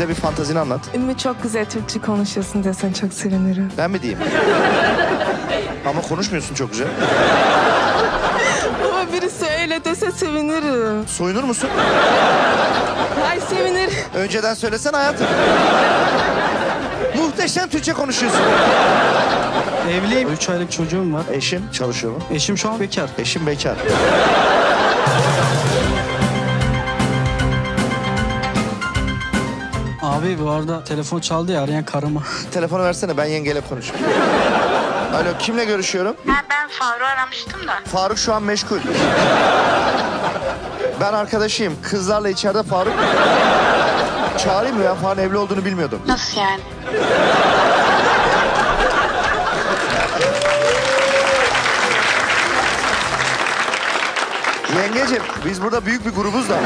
Bize bir fantazini anlat. Ümmü çok güzel Türkçe konuşuyorsun desen çok sevinirim. Ben mi diyeyim? Ama konuşmuyorsun çok güzel. Ama birisi öyle dese sevinirim. Soyunur musun? Ay sevinirim. Önceden söylesen hayatım. Muhteşem Türkçe konuşuyorsun. Evliyim. 3 aylık çocuğum var. Eşim çalışıyor mu? Eşim şu an bekar. Eşim bekar. Abi bu arada telefon çaldı ya arayan karıma. Telefonu versene ben yengeyle konuşayım. Alo kimle görüşüyorum? Ha, ben Faruk'u aramıştım da. Faruk şu an meşgul. Ben arkadaşıyım. Kızlarla içeride Faruk. Çağırayım mı? Ben Faruk'un evli olduğunu bilmiyordum. Nasıl yani? Yengeciğim biz burada büyük bir grubuz da.